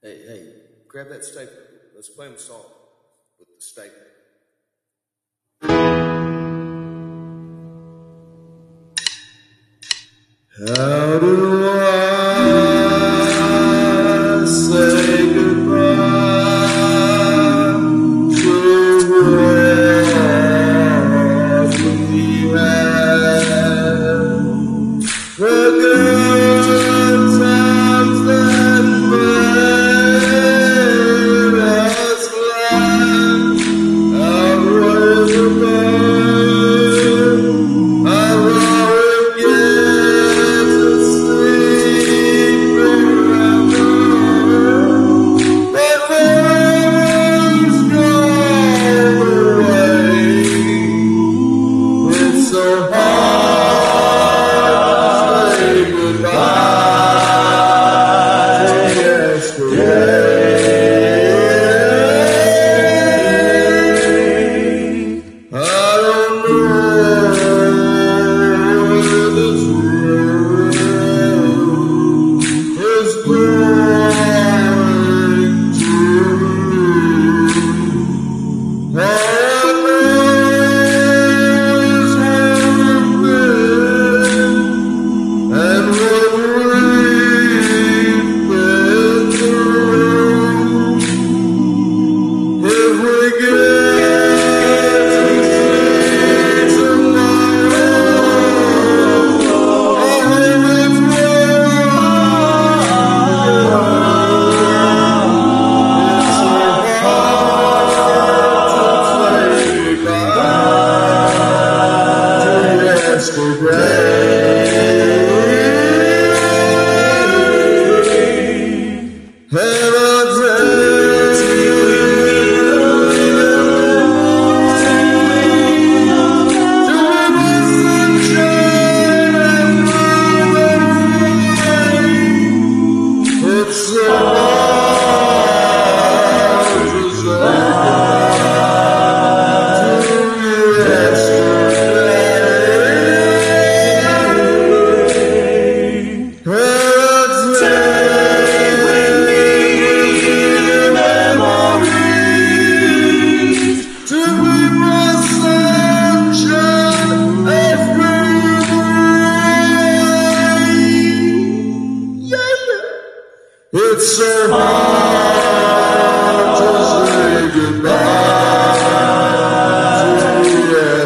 Hey, hey, grab that stapler. Let's play him a song with the stapler. How do I? for breath. It's hard to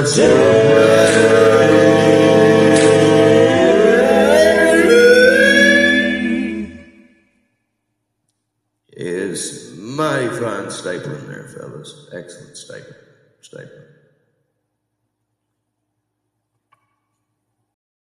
say. Is mighty fine stapling there, fellas. Excellent staple, staple.